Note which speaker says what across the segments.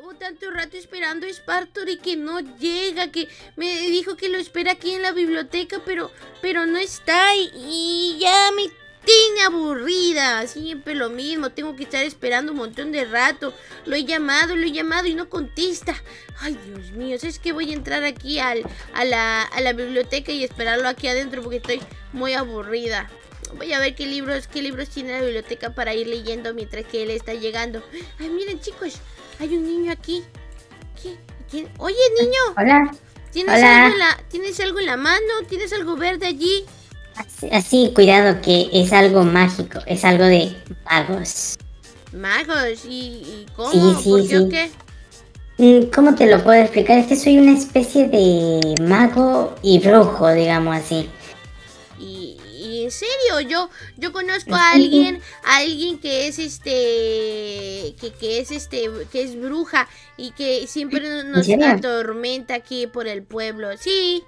Speaker 1: Llevo tanto rato esperando a Spartor y que no llega, que me dijo que lo espera aquí en la biblioteca, pero, pero no está y, ya me tiene aburrida. Siempre lo mismo, tengo que estar esperando un montón de rato. Lo he llamado, lo he llamado y no contesta. Ay, Dios mío, es que voy a entrar aquí al, a, la, a la biblioteca y esperarlo aquí adentro porque estoy muy aburrida. Voy a ver qué libros, qué libros tiene la biblioteca para ir leyendo mientras que él está llegando. Ay, miren chicos, hay un niño aquí. ¿Qué? ¿Quién? Oye, niño.
Speaker 2: Hola.
Speaker 1: ¿Tienes,
Speaker 2: Hola.
Speaker 1: Algo en la, ¿Tienes algo en la mano? ¿Tienes algo verde allí?
Speaker 2: Así, así, cuidado que es algo mágico, es algo de magos.
Speaker 1: Magos, ¿y, y cómo?
Speaker 2: Sí, sí,
Speaker 1: ¿Por qué o
Speaker 2: sí.
Speaker 1: qué?
Speaker 2: Mm, ¿Cómo te lo puedo explicar? Es que soy una especie de mago y brujo, digamos así.
Speaker 1: Y, y en serio, yo yo conozco a alguien, a alguien que es este que, que es este que es bruja y que siempre nos atormenta aquí por el pueblo. Sí,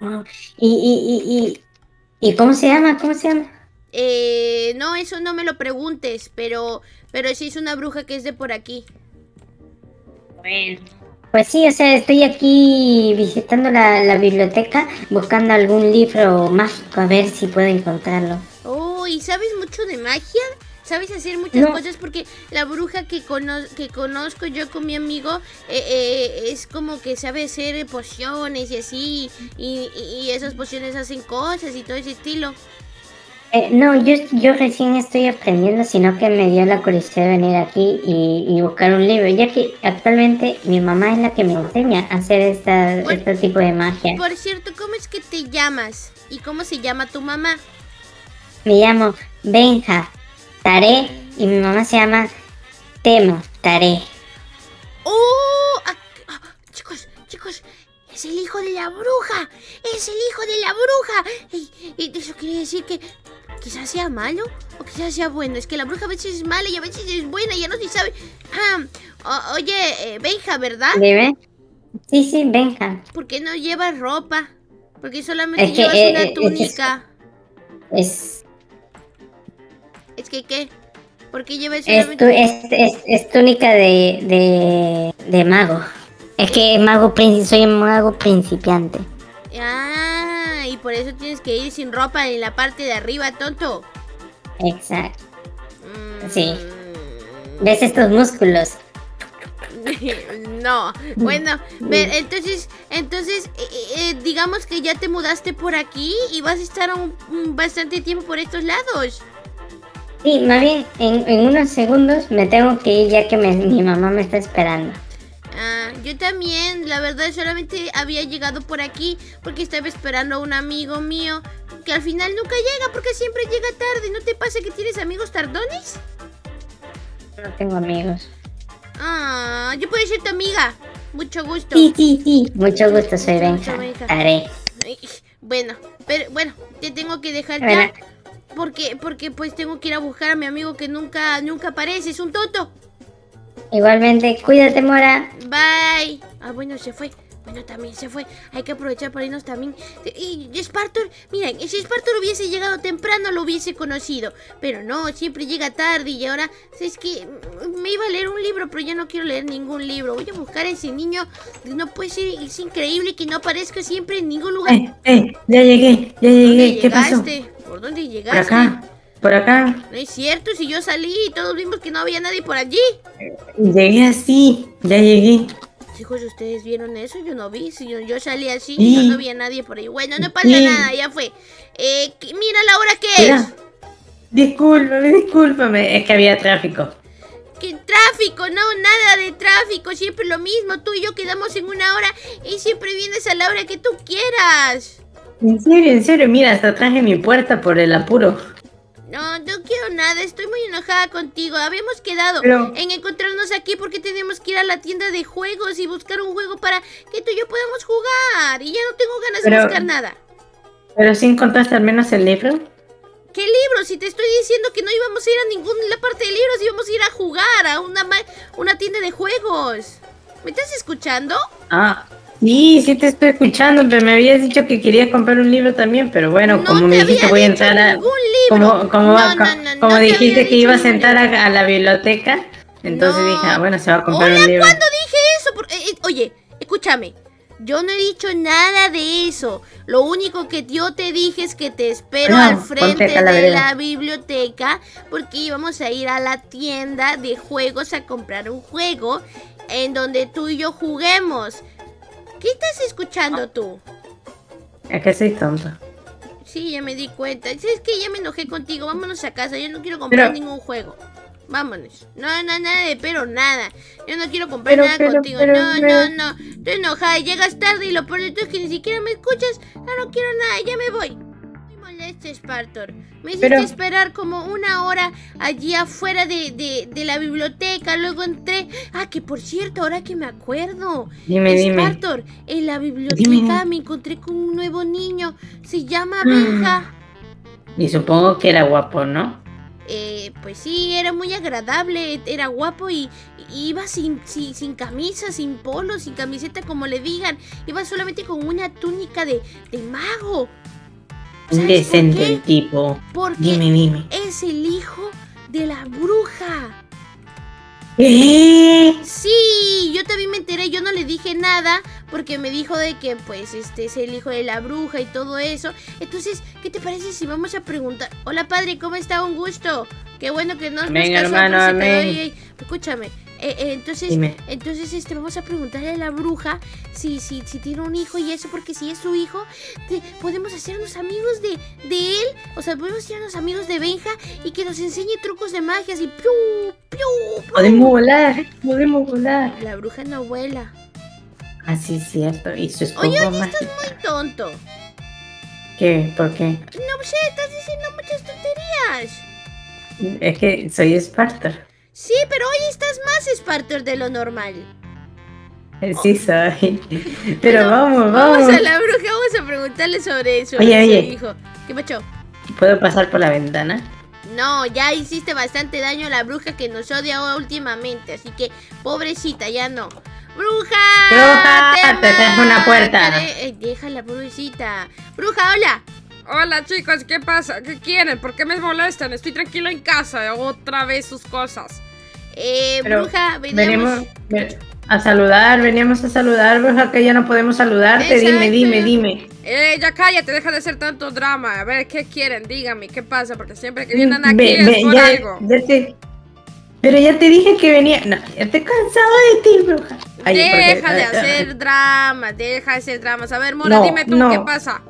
Speaker 2: Ah, ¿Y, y, y, y, y cómo se llama? ¿Cómo se llama?
Speaker 1: eh, no, eso no me lo preguntes, pero pero sí es una bruja que es de por aquí.
Speaker 2: Bueno. Pues sí, o sea, estoy aquí visitando la, la biblioteca buscando algún libro mágico a ver si puedo encontrarlo.
Speaker 1: Oh, ¿y sabes mucho de magia? ¿Sabes hacer muchas
Speaker 2: No.
Speaker 1: cosas? Porque la bruja que, cono- que conozco yo con mi amigo eh, eh, es como que sabe hacer pociones y así. Y, y- y esas pociones hacen cosas y todo ese estilo.
Speaker 2: Eh, no, yo, yo recién estoy aprendiendo, sino que me dio la curiosidad de venir aquí y, y buscar un libro, ya que actualmente mi mamá es la que me enseña a hacer esta, este tipo de magia.
Speaker 1: Por cierto, ¿cómo es que te llamas? ¿Y cómo se llama tu mamá?
Speaker 2: Me llamo Benja Taré y mi mamá se llama Temo Taré.
Speaker 1: ¡Oh! Ah, ah, chicos, chicos, es el hijo de la bruja. Es el hijo de la bruja. Y, y eso quiere decir que quizás sea malo o quizás sea bueno. Es que la bruja a veces es mala y a veces es buena. Ya no se sabe. Ah, oye, eh, Benja, ¿verdad?
Speaker 2: ¿Debe? Sí, sí, Benja.
Speaker 1: ¿Por qué no llevas ropa? Porque solamente
Speaker 2: Es que,
Speaker 1: llevas
Speaker 2: eh,
Speaker 1: una
Speaker 2: eh, que-
Speaker 1: túnica.
Speaker 2: Es,
Speaker 1: Es que, ¿qué? ¿Por qué llevas solamente
Speaker 2: es, es, es túnica de, de, de mago. Es que mago soy un mago principiante.
Speaker 1: Ah, y por eso tienes que ir sin ropa en la parte de arriba, tonto.
Speaker 2: Exacto.
Speaker 1: Mm.
Speaker 2: Sí. ¿Ves estos músculos?
Speaker 1: no, bueno, entonces, entonces, eh, eh, digamos que ya te mudaste por aquí y vas a estar un, un bastante tiempo por estos lados.
Speaker 2: Sí, más bien, en, en unos segundos me tengo que ir ya que me- mi mamá me está esperando.
Speaker 1: Ah, yo también, la verdad, solamente había llegado por aquí porque estaba esperando a un amigo mío que al final nunca llega porque siempre llega tarde. ¿No te pasa que tienes amigos tardones?
Speaker 2: No tengo amigos.
Speaker 1: Ah, yo puedo ser tu amiga. Mucho gusto.
Speaker 2: Sí, sí, sí. Mucho gusto, soy Benja.
Speaker 1: Ay, Bueno, pero bueno, te tengo que dejar
Speaker 2: Bueno.
Speaker 1: ya. Porque, porque pues tengo que ir a buscar a mi amigo que nunca, nunca aparece, es un tonto.
Speaker 2: Igualmente, cuídate, Mora.
Speaker 1: Bye. Ah, bueno, se fue. Bueno, también se fue. Hay que aprovechar para irnos también. Y Spartor, miren, si Spartor hubiese llegado temprano lo hubiese conocido. Pero no, siempre llega tarde y ahora, es que me iba a leer un libro, pero ya no quiero leer ningún libro. Voy a buscar a ese niño. No puede ser, es increíble que no aparezca siempre en ningún lugar.
Speaker 3: Eh, eh, ya llegué, ya
Speaker 1: ¿Por dónde
Speaker 3: llegué. ¿Qué pasó?
Speaker 1: llegaste? ¿Por dónde
Speaker 3: Por
Speaker 1: llegaste?
Speaker 3: acá, por acá.
Speaker 1: No es cierto, si yo salí y todos vimos que no había nadie por allí.
Speaker 3: Llegué así, ya llegué.
Speaker 1: Chicos, ¿ustedes vieron eso? Yo no vi. Si yo, yo salí así
Speaker 3: Sí.
Speaker 1: yo no había nadie por ahí. Bueno, no pasa
Speaker 3: Sí.
Speaker 1: nada, ya fue. Eh, ¿qué- mira la hora que es.
Speaker 3: Discúlpame, discúlpame. Es que había tráfico.
Speaker 1: ¿Qué tráfico? No, nada de tráfico. Siempre lo mismo. Tú y yo quedamos en una hora y siempre vienes a la hora que tú quieras.
Speaker 3: En serio, en serio. Mira, hasta traje mi puerta por el apuro.
Speaker 1: No, no quiero nada. Estoy muy enojada contigo. Habíamos quedado
Speaker 3: Pero-
Speaker 1: en encontrarnos aquí porque tenemos que ir a la tienda de juegos y buscar un juego para que tú y yo podamos jugar. Y ya no tengo ganas de buscar nada.
Speaker 3: Pero si encontraste al menos el libro.
Speaker 1: ¿Qué libro? Si te estoy diciendo que no íbamos a ir a ninguna parte de libros, íbamos a ir a jugar a una, ma- una tienda de juegos. ¿Me estás escuchando?
Speaker 3: Ah, sí, sí te estoy escuchando, pero me habías dicho que querías comprar un libro también, pero bueno,
Speaker 1: no
Speaker 3: como me dijiste voy a entrar a...
Speaker 1: libro.
Speaker 3: Como, como,
Speaker 1: No, no,
Speaker 3: dijiste que ibas a entrar a, a la biblioteca, Entonces dije, ah, bueno, se va a comprar
Speaker 1: Hola,
Speaker 3: un libro.
Speaker 1: ¿cuándo dije eso? Por- eh, eh, oye, escúchame. Yo no he dicho nada de eso. Lo único que yo te dije es que te espero
Speaker 3: No,
Speaker 1: al frente
Speaker 3: la
Speaker 1: de la biblioteca porque íbamos a ir a la tienda de juegos a comprar un juego en donde tú y yo juguemos. ¿Qué estás escuchando tú?
Speaker 3: Es que soy tonto.
Speaker 1: Sí, ya me di cuenta. Es que ya me enojé contigo. Vámonos a casa. Yo no quiero comprar
Speaker 3: Pero-
Speaker 1: ningún juego. Vámonos. No, no, nada de pero nada. Yo no quiero comprar
Speaker 3: Pero,
Speaker 1: nada
Speaker 3: pero,
Speaker 1: contigo.
Speaker 3: pero,
Speaker 1: no, no, no. Estoy enojada. Llegas tarde y lo peor de todo es que ni siquiera me escuchas. Ya no quiero nada. Ya me voy. Muy molesto, Spartor. Me hiciste
Speaker 3: Pero-
Speaker 1: esperar como una hora allí afuera de, de, de la biblioteca. Luego entré. Ah, que por cierto, ahora que me acuerdo.
Speaker 3: Dime,
Speaker 1: en la biblioteca
Speaker 3: Dime.
Speaker 1: me encontré con un nuevo niño. Se llama
Speaker 3: Mm.
Speaker 1: Benja.
Speaker 3: Y supongo que era guapo, ¿no?
Speaker 1: Eh, pues sí, era muy agradable, era guapo y, y iba sin, sin, sin camisa, sin polo, sin camiseta, como le digan. Iba solamente con una túnica de, de mago. ¿Sabes por
Speaker 3: Indecente el tipo.
Speaker 1: Porque
Speaker 3: Dime, dime.
Speaker 1: es el hijo de la bruja.
Speaker 3: ¿Qué?
Speaker 1: Sí, yo también me enteré, yo no le dije nada porque me dijo de que pues este es el hijo de la bruja y todo eso. Entonces, ¿qué te parece si vamos a preguntar? Hola padre, ¿cómo está? Un gusto. Qué bueno que nos casó,
Speaker 3: hermano, amén.
Speaker 1: Escúchame, eh, eh, entonces,
Speaker 3: Dime.
Speaker 1: entonces este vamos a preguntarle a la bruja si, si, si tiene un hijo y eso, porque si es su hijo, te- podemos hacernos amigos de, de él, o sea, podemos hacernos amigos de Benja y que nos enseñe trucos de magia así, piu, piu, piu.
Speaker 3: Podemos volar, podemos volar.
Speaker 1: La bruja no vuela.
Speaker 3: Así es cierto. Y su escoba
Speaker 1: Oye, oye,
Speaker 3: mágica.
Speaker 1: Muy tonto.
Speaker 3: ¿Qué? ¿Por qué?
Speaker 1: No sé, estás diciendo muchas tonterías.
Speaker 3: Es que soy Esparta.
Speaker 1: Sí, pero hoy estás más Spartor de lo normal.
Speaker 3: Sí soy. Pero vamos,
Speaker 1: Vamos
Speaker 3: vamos.
Speaker 1: a la bruja, vamos a preguntarle sobre eso.
Speaker 3: Oye, oye.
Speaker 1: hijo. ¿Qué pacho?
Speaker 3: ¿Puedo pasar por la ventana?
Speaker 1: No, ya hiciste bastante daño a la bruja que nos odia últimamente, así que pobrecita, ya no. ¡Bruja!
Speaker 3: Bruja, te una puerta.
Speaker 1: Eh, déjala, pobrecita. ¡Bruja, hola!
Speaker 4: Hola chicos, ¿qué pasa? ¿Qué quieren? ¿Por qué me molestan? Estoy tranquilo en casa, otra vez sus cosas.
Speaker 1: Eh, bruja, veníamos...
Speaker 3: Venimos ve- a saludar, veníamos a saludar, bruja, que ya no podemos saludarte. Dime,
Speaker 1: Exacto.
Speaker 3: dime, dime.
Speaker 4: Eh, ya cállate, deja de hacer tanto drama. A ver, ¿qué quieren? Dígame, ¿qué pasa? Porque siempre que vienen aquí
Speaker 3: Ve-
Speaker 4: es
Speaker 3: ve,
Speaker 4: por
Speaker 3: ya,
Speaker 4: algo.
Speaker 3: ya te... Pero ya te dije que venía. No, ya estoy cansado de ti, bruja. Ay, porque-
Speaker 1: deja de
Speaker 3: ay, ay,
Speaker 1: hacer dramas, deja de hacer dramas. A ver, Mora,
Speaker 3: No,
Speaker 1: dime tú,
Speaker 3: no.
Speaker 1: ¿qué pasa?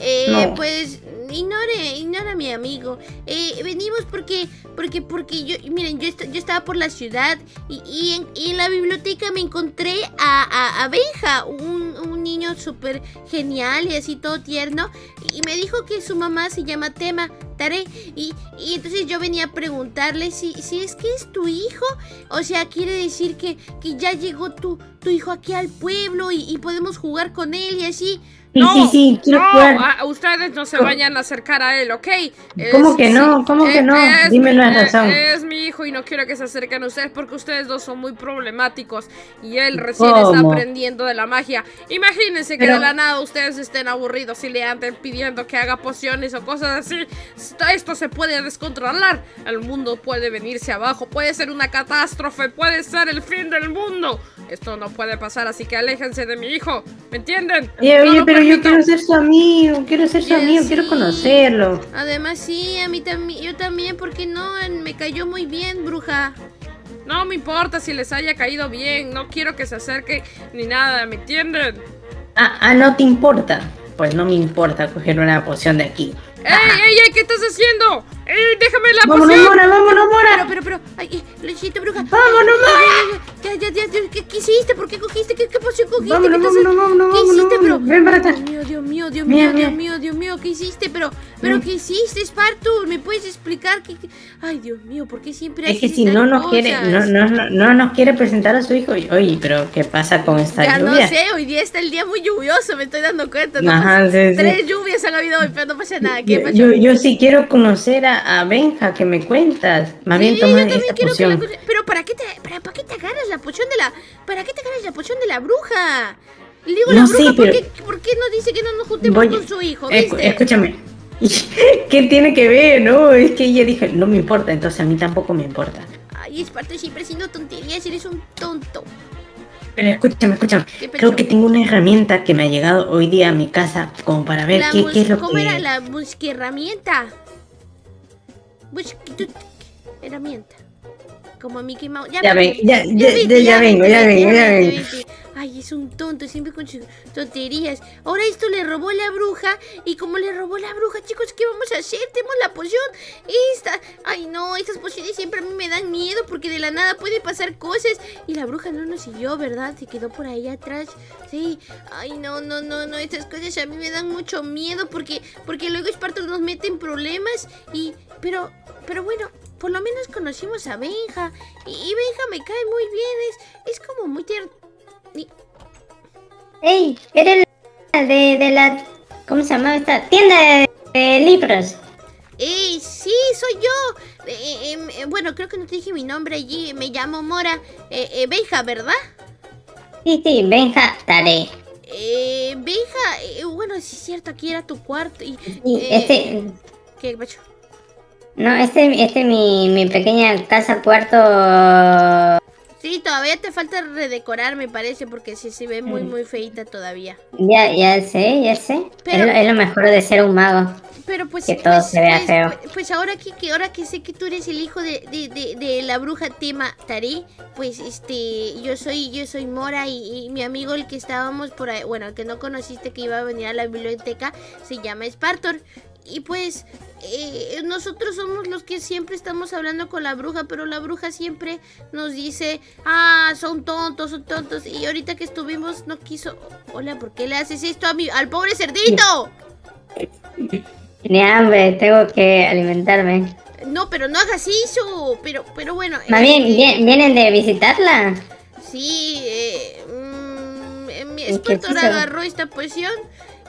Speaker 1: Eh,
Speaker 3: No.
Speaker 1: pues ignore, ignora a mi amigo. Eh, venimos porque, porque, porque yo, miren, yo, est- yo estaba por la ciudad y, y en la biblioteca me encontré a, a, a Benja, un, un niño súper genial y así todo tierno. Y me dijo que su mamá se llama Tema Tare. Y, y entonces yo venía a preguntarle si, si es que es tu hijo. O sea, quiere decir que, que ya llegó tu, tu hijo aquí al pueblo y, y podemos jugar con él y así.
Speaker 3: Sí, sí, sí, quiero
Speaker 4: no,
Speaker 3: jugar.
Speaker 4: a- ustedes no se
Speaker 3: ¿Cómo?
Speaker 4: vayan a acercar a él, ¿ok? Es-
Speaker 3: ¿Cómo que no? ¿Cómo que no? Dime
Speaker 4: mi-
Speaker 3: la razón.
Speaker 4: Es mi hijo y no quiero que se acerquen a ustedes porque ustedes dos son muy problemáticos y él recién está
Speaker 3: ¿Cómo?
Speaker 4: aprendiendo de la magia. Imagínense que
Speaker 3: Pero-
Speaker 4: de la nada ustedes estén aburridos y le anden pidiendo que haga pociones o cosas así. Esto- Esto se puede descontrolar. El mundo puede venirse abajo, puede ser una catástrofe, puede ser el fin del mundo. Esto no puede pasar, así que aléjense de mi hijo. ¿Me entienden?
Speaker 3: Oye, oye, pero yo quiero ser su amigo, quiero ser su amigo,
Speaker 1: sí.
Speaker 3: quiero conocerlo.
Speaker 1: Además, sí, a mí también, yo también, porque no, me cayó muy bien, bruja.
Speaker 4: No me importa si les haya caído bien, no quiero que se acerque ni nada, ¿me entienden?
Speaker 3: Ah, ah, no te importa. Pues no me importa coger una poción de aquí.
Speaker 4: ¡Ey, ey, ey! ¿Qué estás haciendo? ¡Ey, déjame la
Speaker 3: Vámonos,
Speaker 4: poción!
Speaker 3: Mora, vámonos, Mora.
Speaker 1: Pero, pero, pero, ay, eh, hiciste, bruja.
Speaker 3: Vámonos, Mora.
Speaker 1: Ya, ya, ya, ya, ¿qué, qué hiciste? ¿Por qué cogiste? ¿Qué, qué poción cogiste?
Speaker 3: Vámonos,
Speaker 1: ¿Qué,
Speaker 3: vámonos, vámonos,
Speaker 1: ¿Qué hiciste, pero?
Speaker 3: ven para acá.
Speaker 1: Dios mío, Dios mío, Dios mío, Dios mío, Dios mío, ¿qué hiciste? Pero, pero,
Speaker 3: Mira.
Speaker 1: ¿qué hiciste, Spartur? ¿Me puedes explicar qué? qué- Ay, Dios mío, ¿por qué siempre
Speaker 3: Es que si no nos quiere, no,
Speaker 1: cosas?
Speaker 3: no, no, no nos quiere presentar a su hijo. Oye, pero ¿qué pasa con esta
Speaker 1: Ya no
Speaker 3: lluvia?
Speaker 1: sé, hoy día está el día muy lluvioso, me estoy dando cuenta. ¿no?
Speaker 3: Ajá, sí, sí.
Speaker 1: Tres lluvias han habido hoy, pero no pasa nada. ¿Qué
Speaker 3: Yo, yo, yo sí quiero conocer a, a Benja, que me cuentas. Más bien
Speaker 1: Sí,
Speaker 3: toma
Speaker 1: yo también
Speaker 3: esta
Speaker 1: quiero que la
Speaker 3: poción.
Speaker 1: Pero ¿para qué te para, para qué te agarras la poción de la para qué te agarras la poción de la bruja? Le digo la
Speaker 3: No
Speaker 1: bruja
Speaker 3: sé,
Speaker 1: ¿por, qué, ¿por qué no dice que no nos juntemos
Speaker 3: Voy-
Speaker 1: con su hijo? ¿Viste?
Speaker 3: escúchame. ¿Qué tiene que ver? No, es que ella dijo, no me importa, entonces a mí tampoco me importa.
Speaker 1: Ay, Esparto siempre haciendo tonterías, eres un tonto.
Speaker 3: Pero escúchame, escúchame.
Speaker 1: ¿Qué
Speaker 3: Creo que tengo una herramienta que me ha llegado hoy día a mi casa como para ver qué, es lo
Speaker 1: ¿Cómo
Speaker 3: que...
Speaker 1: era la herramienta? herramienta. Como Mickey Mouse.
Speaker 3: Ya ya- ya-
Speaker 1: vete,
Speaker 3: ya vengo, ya vengo, ya vengo.
Speaker 1: Ay, es un tonto, siempre con sus tonterías. Ahora esto le robó la bruja. Y como le robó la bruja, chicos, ¿qué vamos a hacer? Tenemos la poción. Esta. Ay, no, estas pociones siempre a mí me dan miedo porque de la nada puede pasar cosas. Y la bruja no nos siguió, ¿verdad? Se quedó por ahí atrás. Sí. Ay, no, no, no, no. Estas cosas a mí me dan mucho miedo porque, porque luego Esparto nos mete en problemas. Y, pero, pero bueno, por lo menos conocimos a Benja. Y, Benja me cae muy bien. Es, es como muy.
Speaker 2: ¡Ey! Eres la de, de la. ¿Cómo se llama esta? Tienda de, de libros.
Speaker 1: Eh, sí, soy yo. Eh, em, eh, bueno, creo que no te dije mi nombre allí. Me llamo Mora. Eh, eh, Benja, ¿verdad?
Speaker 2: Sí, sí, Benja Tare.
Speaker 1: Eh, Benja, eh, bueno, sí es cierto, aquí era tu cuarto. Y,
Speaker 2: Sí,
Speaker 1: eh,
Speaker 2: este.
Speaker 1: ¿Qué, Pacho?
Speaker 2: No, este, este mi, mi pequeña casa cuarto.
Speaker 1: Sí, todavía te falta redecorar, me parece, porque sí se ve muy,
Speaker 2: Mm.
Speaker 1: muy feita todavía.
Speaker 2: Ya, ya sé, ya sé.
Speaker 1: Pero-
Speaker 2: Es, lo, es lo mejor de ser un mago.
Speaker 1: Pero pues,
Speaker 2: Que todo
Speaker 1: pues,
Speaker 2: se vea
Speaker 1: pues,
Speaker 2: feo.
Speaker 1: pues- pues ahora que, que ahora que sé que tú eres el hijo de, de, de, de la bruja Tema Tare, pues este yo soy yo soy Mora y, y mi amigo el que estábamos por ahí, bueno, el que no conociste que iba a venir a la biblioteca se llama Spartor y pues eh, nosotros somos los que siempre estamos hablando con la bruja, pero la bruja siempre nos dice, ah, son tontos, son tontos. Y ahorita que estuvimos no quiso... Hola, ¿por qué le haces esto a mi, al pobre cerdito?
Speaker 2: Tiene hambre, tengo que alimentarme.
Speaker 1: No, pero no hagas eso. Pero, pero bueno.
Speaker 2: Más
Speaker 1: eh,
Speaker 2: bien, ¿vienen de visitarla?
Speaker 1: Sí, eh, mm, eh, mi
Speaker 2: ¿Y qué
Speaker 1: espartor
Speaker 2: hizo?
Speaker 1: agarró esta poción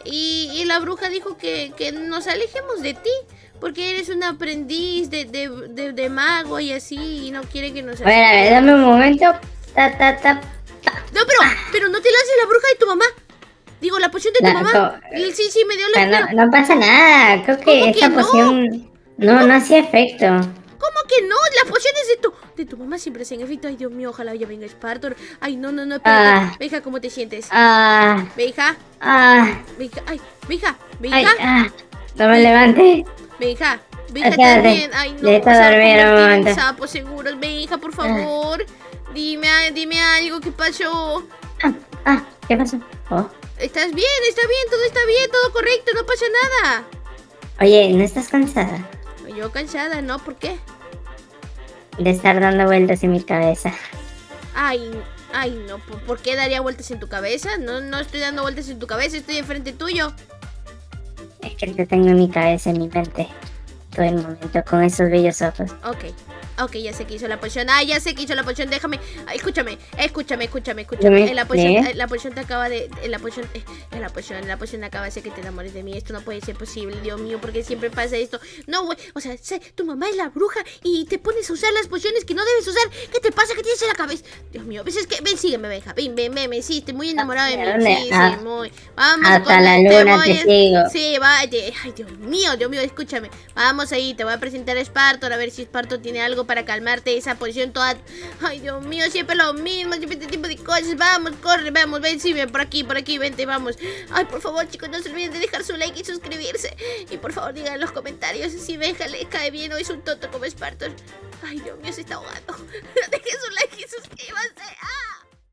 Speaker 1: y, y la bruja dijo que, que nos alejemos de ti. Porque eres un aprendiz de, de, de- de mago y así, y no quiere que nos
Speaker 2: A ver, a ver, dame un momento. Ta, ta, ta.
Speaker 1: No, pero, pero no te lances la bruja de tu mamá. Digo, la poción de tu mamá. Sí, sí, me dio la...
Speaker 2: Pero- no, no pasa nada. Creo
Speaker 1: ¿Cómo
Speaker 2: que
Speaker 1: que
Speaker 2: esta
Speaker 1: no?
Speaker 2: poción no, no hacía efecto.
Speaker 1: ¿Cómo que no? La poción es de tu... De tu mamá siempre se en efecto. Ay, Dios mío, ojalá ya venga Spartor. Ay, no, no, no, espérate.
Speaker 2: Ah.
Speaker 1: Veja, ¿cómo te sientes?
Speaker 2: Ah,
Speaker 1: Veja,
Speaker 2: ah,
Speaker 1: Veja, ay, Veja,
Speaker 2: ay,
Speaker 1: Veja,
Speaker 2: ah. No me levante.
Speaker 1: Veja, Veja
Speaker 2: Espérate,
Speaker 1: también. Ay, no,
Speaker 2: necesito
Speaker 1: se va a
Speaker 2: dormir un momento. Ah.
Speaker 1: sapos seguros. Veja, por favor. Dime, dime algo, ¿qué pasó?
Speaker 2: Ah, ah, ¿qué pasó? Oh.
Speaker 1: ¿Estás bien? ¿Está bien? ¿Todo está bien? ¿Todo correcto? ¿No pasa nada?
Speaker 2: Oye, ¿no estás cansada
Speaker 1: Yo cansada, ¿no? ¿Por qué?
Speaker 2: De estar dando vueltas en mi cabeza?
Speaker 1: Ay, ay, no, ¿por, qué daría vueltas en tu cabeza? No, no estoy dando vueltas en tu cabeza, estoy enfrente tuyo.
Speaker 2: Es que te tengo en mi cabeza, en mi mente. Todo el momento con esos bellos ojos.
Speaker 1: Ok, ok, ya sé que hizo la poción. Ah, ya sé que hizo la poción, déjame. Escúchame, escúchame, escúchame, escúchame. Eh, la, poción,
Speaker 2: ¿eh?
Speaker 1: la poción te acaba de. eh, La poción, eh, la poción, la poción acaba de hacer que te enamores de mí. Esto no puede ser posible, Dios mío, porque siempre pasa esto. No, güey, o sea, sé, tu mamá es la bruja y te pones a usar las pociones que no debes usar. ¿Qué te pasa? ¿Qué tienes en la cabeza? Dios mío, veces que. Ven, sígueme, Benja. Ven, ven, ven, ven, sí, estoy muy enamorada de
Speaker 2: ¿A
Speaker 1: mí.
Speaker 2: dónde?
Speaker 1: Sí,
Speaker 2: Ah,
Speaker 1: sí, muy. Vamos
Speaker 2: hasta
Speaker 1: con-
Speaker 2: la luna te sigo.
Speaker 1: Sí, vaya. Ay, Dios mío, Dios mío, escúchame. Vamos ahí, te voy a presentar a Spartor a ver si Spartor tiene algo para calmarte esa posición toda. Ay, Dios mío, siempre lo mismo, siempre este tipo de cosas. Vamos, corre, vamos, ven, sí, ven por aquí, por aquí, vente, vamos. Ay, por favor, chicos, no se olviden de dejar su like y suscribirse. Y por favor, digan en los comentarios si Benja cae bien o es un tonto como Spartor. Ay, Dios mío, se está ahogando. Dejen su like y suscríbanse.